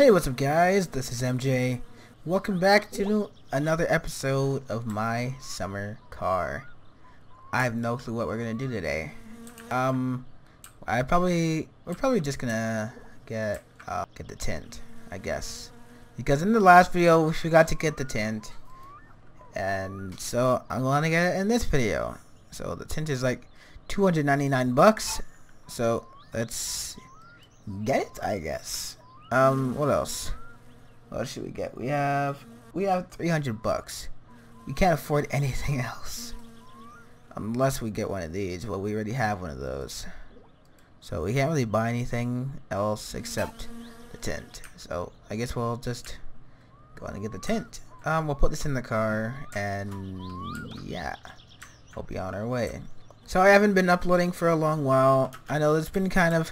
Hey, what's up guys? This is MJ. Welcome back to another episode of My Summer Car. I have no clue what we're gonna do today. Um, I probably, we're probably just gonna get, uh, get the tent, I guess. Because in the last video, we forgot to get the tent. And so, I'm gonna get it in this video. So, the tent is like 299 bucks. So, let's get it, I guess. Um, what else? What should we get? We have we have 300 bucks. We can't afford anything else. Unless we get one of these. Well, we already have one of those. So we can't really buy anything else except the tent. So I guess we'll just go on and get the tent. Um, we'll put this in the car and yeah, we'll be on our way. So I haven't been uploading for a long while. I know it's been kind of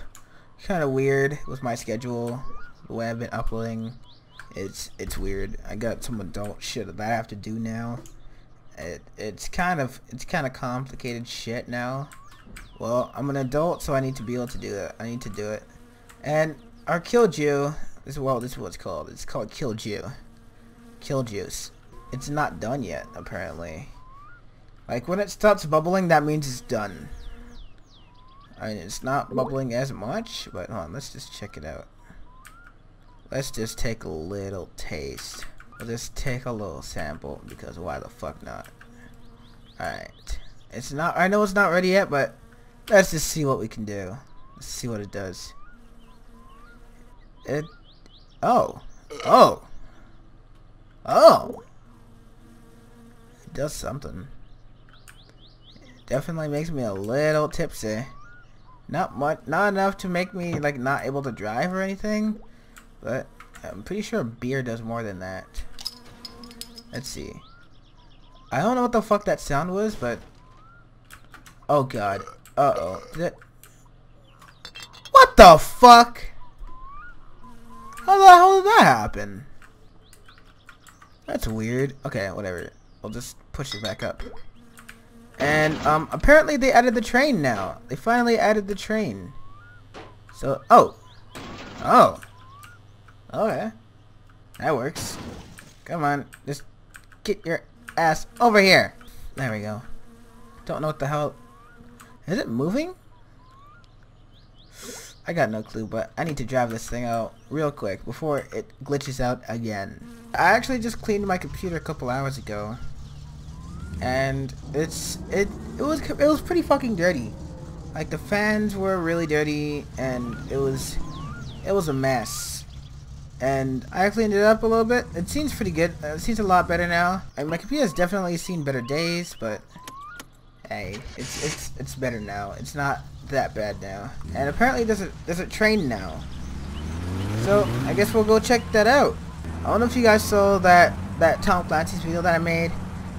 kind of weird with my schedule the way I've been uploading it's it's weird. I got some adult shit that I have to do now. It it's kind of it's kind of complicated shit now. Well I'm an adult so I need to be able to do it. I need to do it. And our Kilju this is well this is what it's called. It's called Kilju kill juice. It's not done yet apparently. Like when it starts bubbling that means it's done. I mean, it's not bubbling as much, but hold on, let's just check it out. Let's just take a little taste. We'll just take a little sample, because why the fuck not? Alright. It's not, I know it's not ready yet, but let's just see what we can do. Let's see what it does. It, oh. Oh. Oh. It does something. It definitely makes me a little tipsy. Not much, not enough to make me like not able to drive or anything, but I'm pretty sure beer does more than that. Let's see. I don't know what the fuck that sound was, but oh god. Uh oh. Did it... What the fuck? How the hell did that happen? That's weird. Okay, whatever. I'll just push it back up. And um, apparently they added the train now. They finally added the train. So, oh. Oh. Okay. That works. Come on. Just get your ass over here. There we go. Don't know what the hell. Is it moving? I got no clue, but I need to drive this thing out real quick before it glitches out again. I actually just cleaned my computer a couple hours ago and it's it it was it was pretty fucking dirty. Like the fans were really dirty, and it was it was a mess. And I cleaned it up a little bit. It seems pretty good. Uh, it seems a lot better now. And my computer has definitely seen better days, but hey, it's it's it's better now. It's not that bad now. And apparently there's a there's a train now. So I guess we'll go check that out. I don't know if you guys saw that that Tom Clancy's video that I made.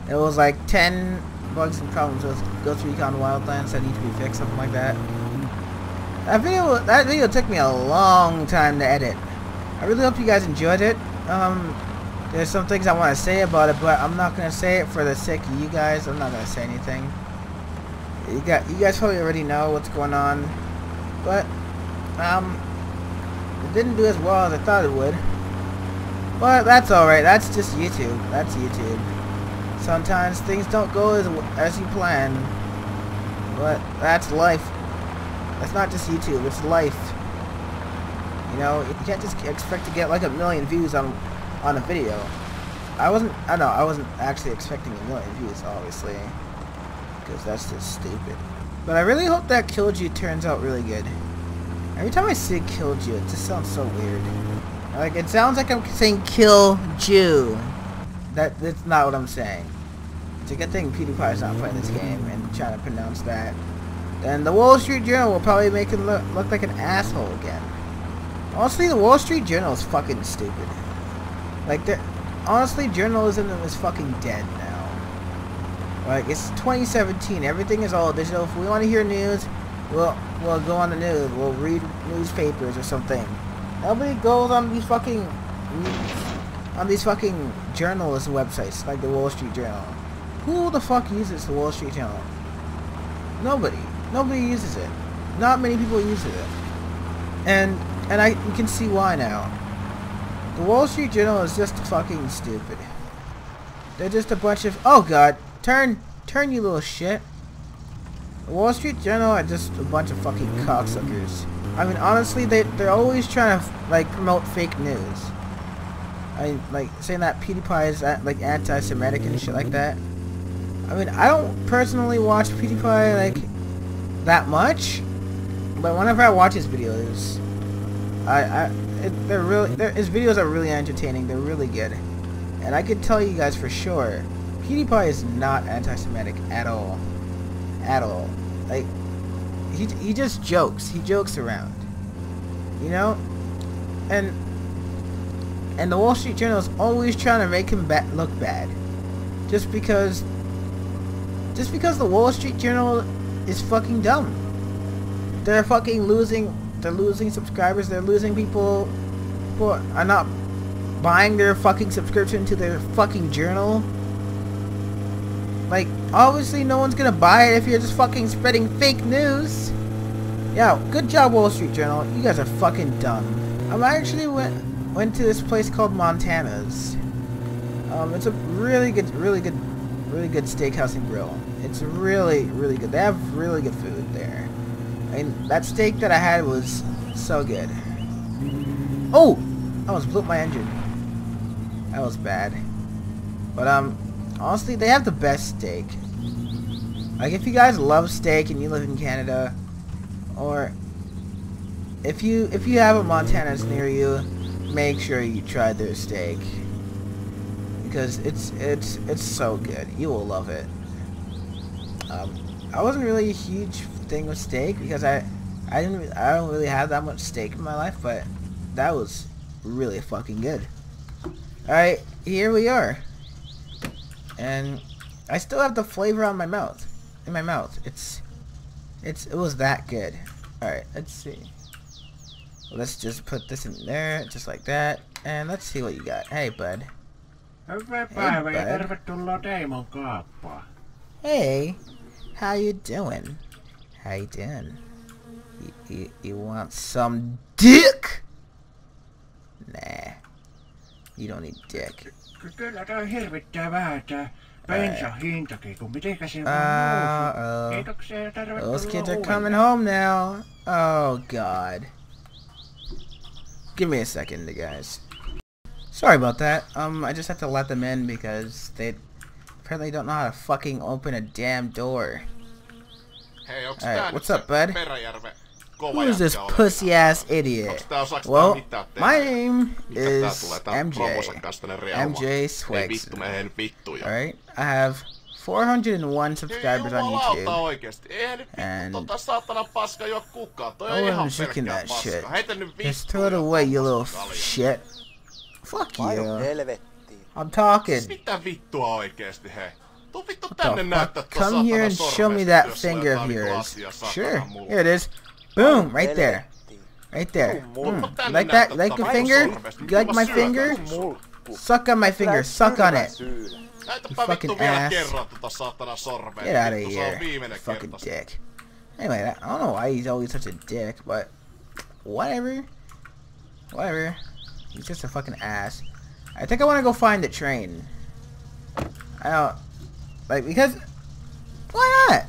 It was like 10 bugs and problems with Ghost Recon Wildlands that need to be fixed, something like that. That video, that video took me a long time to edit. I really hope you guys enjoyed it. Um, there's some things I want to say about it, but I'm not gonna say it for the sake of you guys. I'm not gonna say anything. You got, you guys probably already know what's going on, but um, it didn't do as well as I thought it would. But that's alright. That's just YouTube. That's YouTube. Sometimes things don't go as, as you plan. But that's life. That's not just YouTube, it's life. You know, you can't just expect to get like a million views on on a video. I wasn't, I know, I wasn't actually expecting a million views, obviously. Because that's just stupid. But I really hope that Kilju turns out really good. Every time I say Kilju, it just sounds so weird. Like, it sounds like I'm saying Kill Jew. That, that's not what I'm saying. It's a good thing PewDiePie's not playing this game and trying to pronounce that. Then the Wall Street Journal will probably make him look, look like an asshole again. Honestly, the Wall Street Journal is fucking stupid. Like, honestly, journalism is fucking dead now. Like, it's 2017. Everything is all digital. If we want to hear news, we'll, we'll go on the news. We'll read newspapers or something. Nobody goes on these fucking on these fucking journalist websites like the Wall Street Journal. Who the fuck uses the Wall Street Journal? Nobody. Nobody uses it. Not many people use it. And and I you can see why now. The Wall Street Journal is just fucking stupid. They're just a bunch of... Oh god. Turn. Turn, you little shit. The Wall Street Journal are just a bunch of fucking cocksuckers. I mean, honestly, they, they're always trying to, like, promote fake news. I like, saying that PewDiePie is, uh, like, anti-Semitic and shit like that. I mean, I don't personally watch PewDiePie, like, that much. But whenever I watch his videos, I, I, it, they're really, they're, his videos are really entertaining. They're really good. And I can tell you guys for sure, PewDiePie is not anti-Semitic at all. At all. Like, he, he just jokes. He jokes around. You know? And, and the Wall Street Journal is always trying to make him ba look bad. Just because, just because the Wall Street Journal is fucking dumb. They're fucking losing, they're losing subscribers, they're losing people who are not buying their fucking subscription to their fucking journal. Like, obviously no one's gonna buy it if you're just fucking spreading fake news. Yeah, good job Wall Street Journal. You guys are fucking dumb. I actually went went to this place called Montana's. Um, it's a really good, really good, really good steakhouse and grill. It's really, really good. They have really good food there. Mean, that steak that I had was so good. Oh! I almost blew up my engine. That was bad. But, um, honestly, they have the best steak. Like, if you guys love steak and you live in Canada, or if you if you have a Montana's near you, make sure you try their steak because it's it's it's so good. You will love it. Um, I wasn't really a huge thing with steak because I I didn't I don't really have that much steak in my life, but that was really fucking good. All right, here we are, and I still have the flavor on my mouth in my mouth. It's it's it was that good. All right, let's see. Let's just put this in there, just like that, and let's see what you got. Hey, bud. Hyvää päivää ja tervetuloa Teimon kaappaan. Hey, how you doing? How you doing? You, you, you want some dick? Nah, you don't need dick. Ky- Kyllä toi hirvittää vähän tää bensan hintakin, kun mitenkä se vaan Uh, uh, Kiitoksia ja tervetuloa those kids are coming home now. Oh God. Give me a second, guys. Sorry about that. Um, I just have to let them in because they apparently don't know how to fucking open a damn door. Hei, onks Alright, what's up, se bud? Who is this pussy ass idiot? Onks tää osaaks Well, tää mitään my name Mikä tää is tulee tää MJ. promosan kanssa tänne reamaan? MJ Ei Swags. vittu, me en vittuja. Alright, I have 401 subscribers on YouTube. oikeesti. Eihän nyt And- vittu tota saatana paska juo kukaan. Toi No on one ihan is that shit. paska. Heitä nyt vittu. Just throw it away, you little f- shit. Fuck Painu you. I'm talking. Mitä vittua oikeesti, hei? Tuu vittu the tänne fuck? näyttää tuo Come here and show me that finger of yours. Sure. Here it is. Boom, right there. Right there. Mm. mulkku. Like that? näyttää Like a finger? You like my finger? Suck on my finger. Suck on it. Syylä. Näytäpä fucking ass. kerran saatana sormea. Get out of Vittu, Se on here. Fucking dick. Anyway, I don't know why he's always such a dick, but whatever. Whatever. He's just a fucking ass. I think I want to go find the train. I don't like because why not?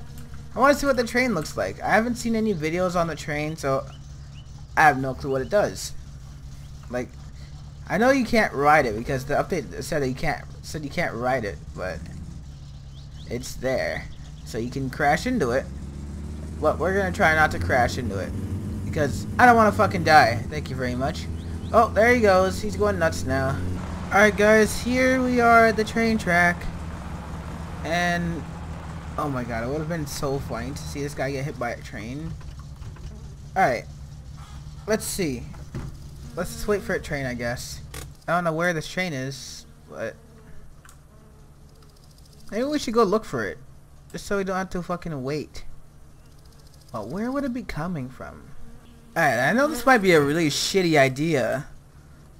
I want to see what the train looks like. I haven't seen any videos on the train, so I have no clue what it does. Like, I know you can't ride it because the update said that you can't said you can't ride it, but it's there, so you can crash into it. But we're gonna try not to crash into it because I don't want to fucking die. Thank you very much. Oh, there he goes. He's going nuts now. Alright guys, here we are at the train track. And, oh my god, it would have been so funny to see this guy get hit by a train. Alright, let's see. Let's just wait for a train, I guess. I don't know where this train is, but... Maybe we should go look for it. Just so we don't have to fucking wait. But where would it be coming from? Alright, I know this might be a really shitty idea.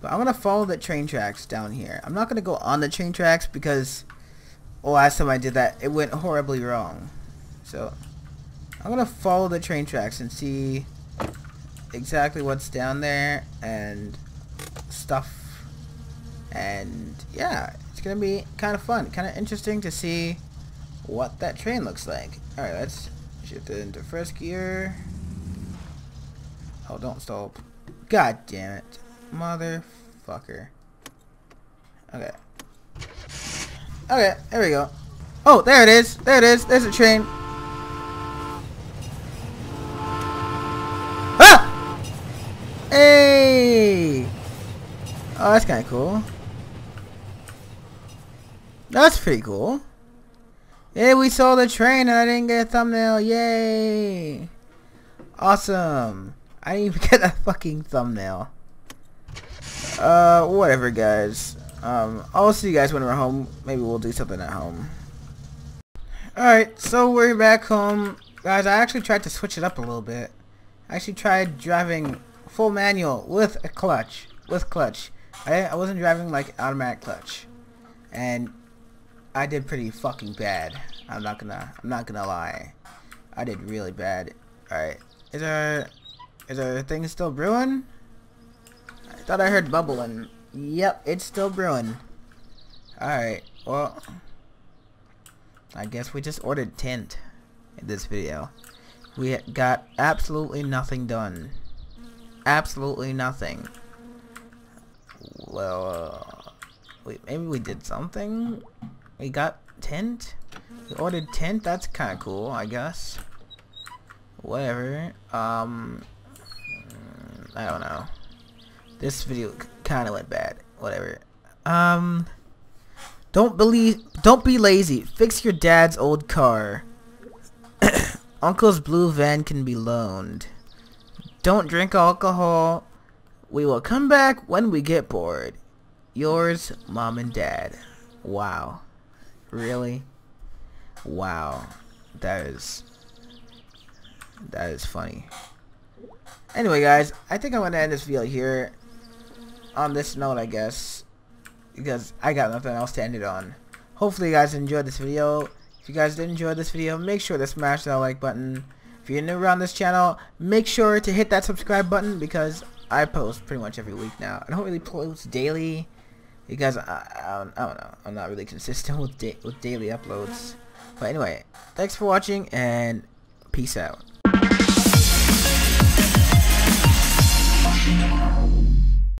But I'm gonna follow the train tracks down here. I'm not gonna go on the train tracks because well, last time I did that, it went horribly wrong. So I'm gonna follow the train tracks and see exactly what's down there and stuff And yeah, it's gonna be kind of fun, kind of interesting to see what that train looks like. All right, let's shift it into first gear. Oh, don't stop. God damn it. Motherfucker. Okay. Okay, there we go. Oh, there it is. There it is. There's a train. Ah! Hey! Oh, that's kind of cool. That's pretty cool. Yeah, we saw the train and I didn't get a thumbnail. Yay! Awesome. I didn't even get a fucking thumbnail. Uh, whatever, guys. Um, I'll see you guys when we're home. Maybe we'll do something at home. Alright, so we're back home. Guys, I actually tried to switch it up a little bit. I actually tried driving full manual with a clutch. With clutch. I, I wasn't driving like automatic clutch. And I did pretty fucking bad. I'm not gonna I'm not gonna lie. I did really bad. Alright. Is there is there a thing still brewing? I thought I heard bubbling. Yep, it's still brewing. Alright, well I guess we just ordered tint in this video. We got absolutely nothing done. Absolutely nothing. Well, uh, wait, maybe we did something? We got tint? We ordered tint? That's kind of cool, I guess. Whatever. Um, I don't know. This video kind of went bad. Whatever. Um, don't believe, don't be lazy. Fix your dad's old car. Uncle's blue van can be loaned. Don't drink alcohol. We will come back when we get bored. Yours, mom and dad. Wow. Really? Wow. That is... That is funny. Anyway, guys, I think I'm going to end this video here. On this note, I guess. Because I got nothing else to end it on. Hopefully you guys enjoyed this video. If you guys did enjoy this video, make sure to smash that like button. If you're new around this channel, make sure to hit that subscribe button because I post pretty much every week now. I don't really post daily because I, I, don't, I don't know. I'm not really consistent with, da with daily uploads. But anyway, thanks for watching and peace out.